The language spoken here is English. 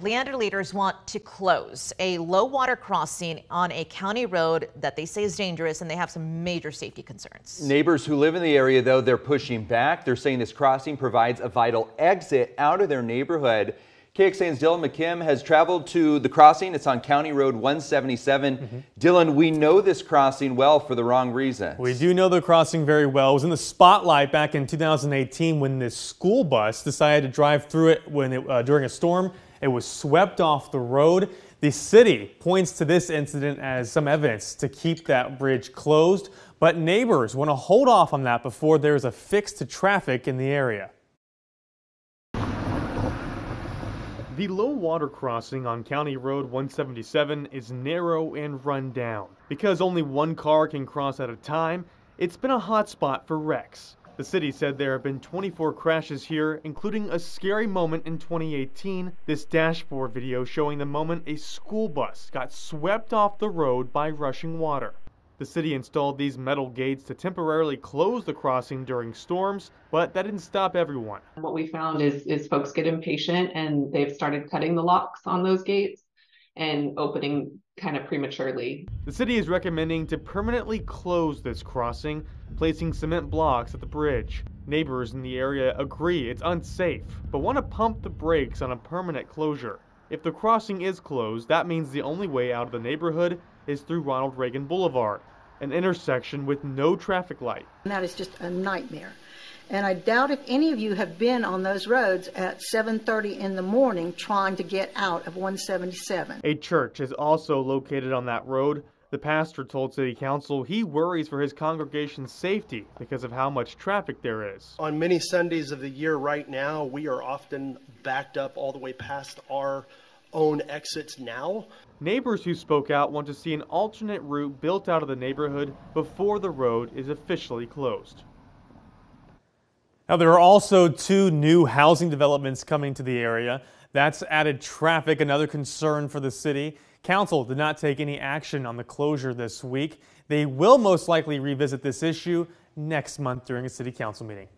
Leander leaders want to close a low water crossing on a county road that they say is dangerous and they have some major safety concerns. Neighbors who live in the area, though, they're pushing back. They're saying this crossing provides a vital exit out of their neighborhood. KXAN's Dylan McKim has traveled to the crossing. It's on County Road 177. Mm -hmm. Dylan, we know this crossing well for the wrong reason. We do know the crossing very well. It was in the spotlight back in 2018 when this school bus decided to drive through it when it, uh, during a storm it was swept off the road. The city points to this incident as some evidence to keep that bridge closed, but neighbors want to hold off on that before there is a fix to traffic in the area. The low water crossing on County Road 177 is narrow and run down. Because only one car can cross at a time, it's been a hot spot for wrecks. The city said there have been 24 crashes here, including a scary moment in 2018. This dashboard video showing the moment a school bus got swept off the road by rushing water. The city installed these metal gates to temporarily close the crossing during storms, but that didn't stop everyone. What we found is, is folks get impatient and they've started cutting the locks on those gates and opening kind of prematurely. The city is recommending to permanently close this crossing, placing cement blocks at the bridge. Neighbors in the area agree it's unsafe, but want to pump the brakes on a permanent closure. If the crossing is closed, that means the only way out of the neighborhood is through Ronald Reagan Boulevard, an intersection with no traffic light. And that is just a nightmare. And I doubt if any of you have been on those roads at 7:30 in the morning trying to get out of 177. A church is also located on that road. The pastor told City Council he worries for his congregation's safety because of how much traffic there is. On many Sundays of the year right now, we are often backed up all the way past our own exits now. Neighbors who spoke out want to see an alternate route built out of the neighborhood before the road is officially closed. Now, there are also two new housing developments coming to the area. That's added traffic, another concern for the city. Council did not take any action on the closure this week. They will most likely revisit this issue next month during a city council meeting.